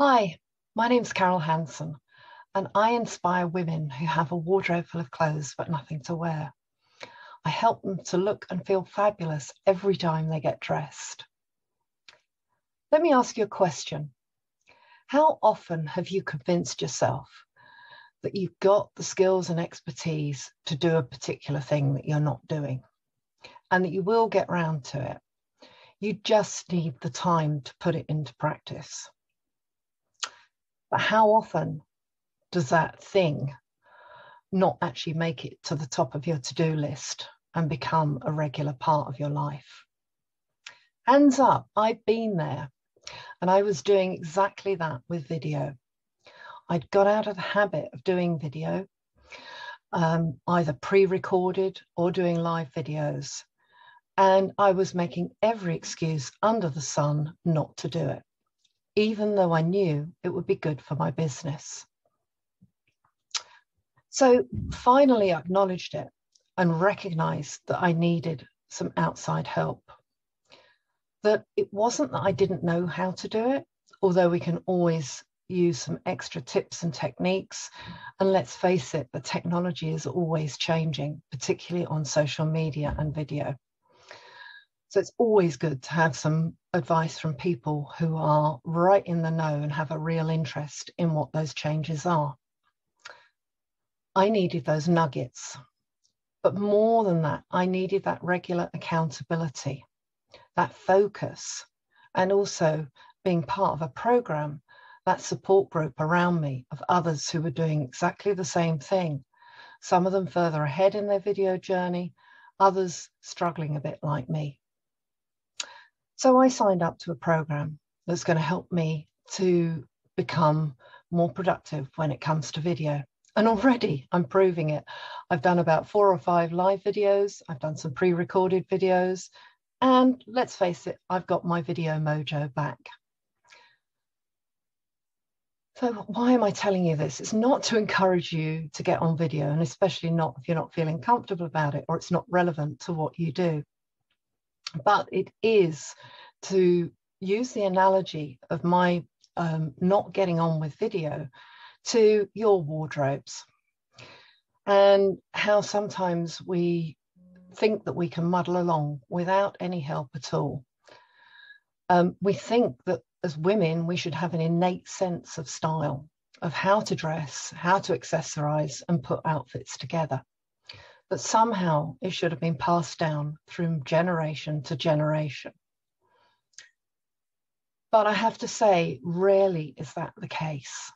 Hi, my name's Carol Hanson, and I inspire women who have a wardrobe full of clothes but nothing to wear. I help them to look and feel fabulous every time they get dressed. Let me ask you a question. How often have you convinced yourself that you've got the skills and expertise to do a particular thing that you're not doing and that you will get round to it? You just need the time to put it into practice. But how often does that thing not actually make it to the top of your to do list and become a regular part of your life? Hands up, I've been there. And I was doing exactly that with video. I'd got out of the habit of doing video, um, either pre recorded or doing live videos. And I was making every excuse under the sun not to do it, even though I knew it would be good for my business. So finally I acknowledged it and recognized that I needed some outside help. That it wasn't that I didn't know how to do it, although we can always use some extra tips and techniques. And let's face it, the technology is always changing, particularly on social media and video. So it's always good to have some advice from people who are right in the know and have a real interest in what those changes are. I needed those nuggets. But more than that, I needed that regular accountability, that focus, and also being part of a program, that support group around me of others who were doing exactly the same thing. Some of them further ahead in their video journey, others struggling a bit like me. So I signed up to a program that's going to help me to become more productive when it comes to video. And already I'm proving it. I've done about four or five live videos, I've done some pre recorded videos, and let's face it, I've got my video mojo back. So, why am I telling you this? It's not to encourage you to get on video, and especially not if you're not feeling comfortable about it or it's not relevant to what you do. But it is to use the analogy of my um, not getting on with video to your wardrobes and how sometimes we think that we can muddle along without any help at all. Um, we think that as women, we should have an innate sense of style, of how to dress, how to accessorize, and put outfits together. But somehow it should have been passed down from generation to generation. But I have to say, rarely is that the case.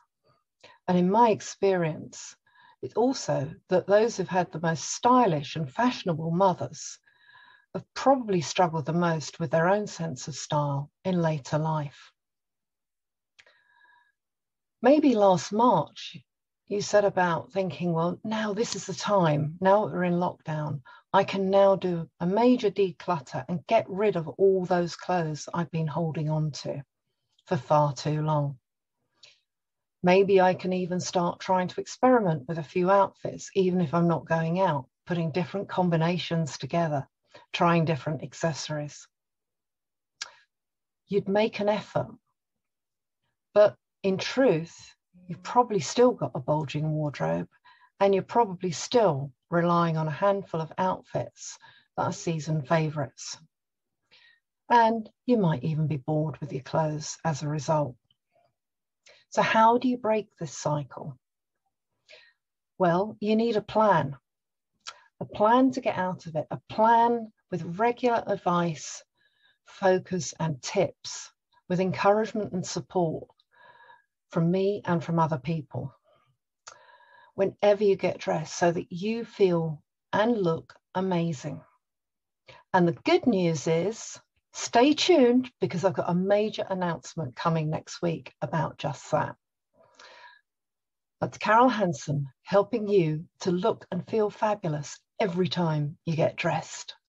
And in my experience, it's also that those who've had the most stylish and fashionable mothers have probably struggled the most with their own sense of style in later life. Maybe last March, you said about thinking, well, now this is the time, now we're in lockdown, I can now do a major declutter and get rid of all those clothes I've been holding on to for far too long. Maybe I can even start trying to experiment with a few outfits, even if I'm not going out, putting different combinations together, trying different accessories. You'd make an effort, but in truth, you've probably still got a bulging wardrobe and you're probably still relying on a handful of outfits that are season favourites. And you might even be bored with your clothes as a result. So, how do you break this cycle? Well, you need a plan, a plan to get out of it, a plan with regular advice, focus, and tips, with encouragement and support from me and from other people. Whenever you get dressed, so that you feel and look amazing. And the good news is Stay tuned because I've got a major announcement coming next week about just that. That's Carol Hanson helping you to look and feel fabulous every time you get dressed.